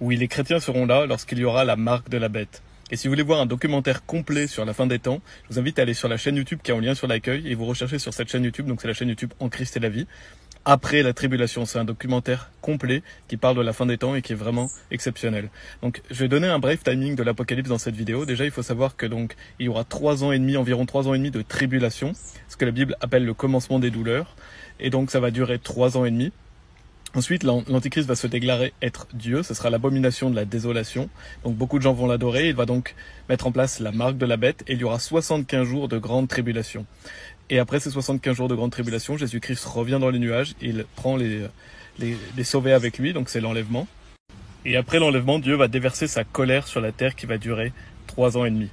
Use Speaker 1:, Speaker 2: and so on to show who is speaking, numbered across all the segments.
Speaker 1: Oui, les chrétiens seront là lorsqu'il y aura la marque de la bête. Et si vous voulez voir un documentaire complet sur la fin des temps, je vous invite à aller sur la chaîne YouTube qui est en lien sur l'accueil et vous recherchez sur cette chaîne YouTube, donc c'est la chaîne YouTube En Christ et la vie, après la tribulation. C'est un documentaire complet qui parle de la fin des temps et qui est vraiment exceptionnel. Donc je vais donner un bref timing de l'apocalypse dans cette vidéo. Déjà il faut savoir que donc il y aura trois ans et demi, environ trois ans et demi de tribulation, ce que la Bible appelle le commencement des douleurs. Et donc ça va durer trois ans et demi. Ensuite, l'Antichrist va se déclarer être Dieu, ce sera l'abomination de la désolation. Donc beaucoup de gens vont l'adorer, il va donc mettre en place la marque de la bête et il y aura 75 jours de grande tribulation. Et après ces 75 jours de grande tribulation, Jésus-Christ revient dans les nuages il prend les, les, les sauvés avec lui, donc c'est l'enlèvement. Et après l'enlèvement, Dieu va déverser sa colère sur la terre qui va durer trois ans et demi.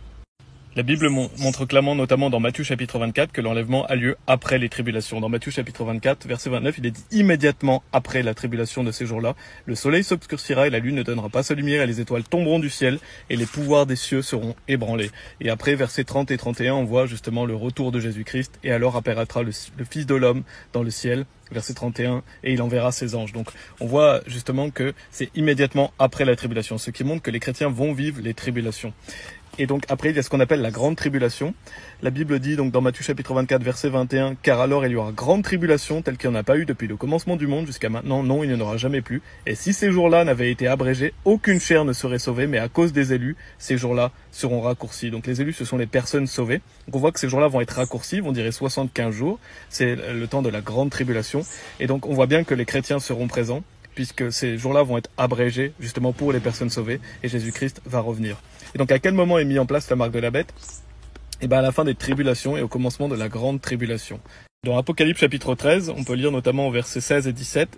Speaker 1: La Bible montre clairement, notamment dans Matthieu chapitre 24, que l'enlèvement a lieu après les tribulations. Dans Matthieu chapitre 24, verset 29, il est dit immédiatement après la tribulation de ces jours-là, le soleil s'obscurcira et la lune ne donnera pas sa lumière et les étoiles tomberont du ciel et les pouvoirs des cieux seront ébranlés. Et après, verset 30 et 31, on voit justement le retour de Jésus-Christ et alors apparaîtra le, le Fils de l'homme dans le ciel verset 31, et il enverra ses anges. Donc on voit justement que c'est immédiatement après la tribulation, ce qui montre que les chrétiens vont vivre les tribulations. Et donc après, il y a ce qu'on appelle la grande tribulation. La Bible dit donc dans Matthieu chapitre 24 verset 21, car alors il y aura grande tribulation telle qu'il n'y en a pas eu depuis le commencement du monde jusqu'à maintenant, non, il n'y en aura jamais plus. Et si ces jours-là n'avaient été abrégés, aucune chair ne serait sauvée, mais à cause des élus, ces jours-là seront raccourcis. Donc les élus, ce sont les personnes sauvées. Donc on voit que ces jours-là vont être raccourcis, on dirait 75 jours. C'est le temps de la grande tribulation. Et donc on voit bien que les chrétiens seront présents puisque ces jours-là vont être abrégés justement pour les personnes sauvées et Jésus-Christ va revenir. Et donc à quel moment est mis en place la marque de la bête? Eh bien à la fin des tribulations et au commencement de la grande tribulation. Dans Apocalypse chapitre 13, on peut lire notamment au verset 16 et 17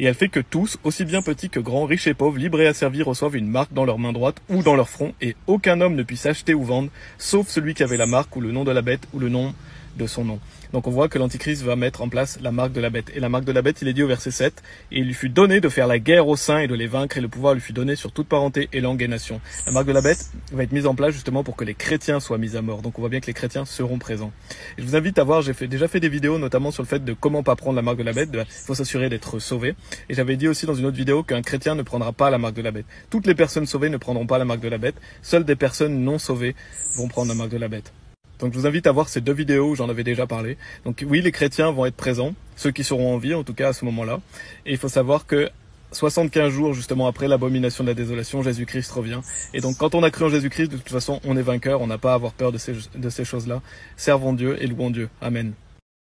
Speaker 1: et elle fait que tous, aussi bien petits que grands, riches et pauvres, libres et asservis, reçoivent une marque dans leur main droite ou dans leur front, et aucun homme ne puisse acheter ou vendre, sauf celui qui avait la marque ou le nom de la bête ou le nom de son nom. Donc on voit que l'Antichrist va mettre en place la marque de la bête. Et la marque de la bête, il est dit au verset 7, et il lui fut donné de faire la guerre aux saints et de les vaincre, et le pouvoir lui fut donné sur toute parenté et langue et nation. La marque de la bête va être mise en place justement pour que les chrétiens soient mis à mort. Donc on voit bien que les chrétiens seront présents. Et je vous invite à voir, j'ai déjà fait des vidéos notamment sur le fait de comment pas prendre la marque de la bête. Il faut s'assurer d'être sauvé. Et j'avais dit aussi dans une autre vidéo qu'un chrétien ne prendra pas la marque de la bête. Toutes les personnes sauvées ne prendront pas la marque de la bête. Seules des personnes non sauvées vont prendre la marque de la bête. Donc je vous invite à voir ces deux vidéos où j'en avais déjà parlé. Donc oui, les chrétiens vont être présents, ceux qui seront en vie en tout cas à ce moment-là. Et il faut savoir que 75 jours justement après l'abomination de la désolation, Jésus-Christ revient. Et donc quand on a cru en Jésus-Christ, de toute façon, on est vainqueur, on n'a pas à avoir peur de ces, de ces choses-là. Servons Dieu et louons Dieu. Amen.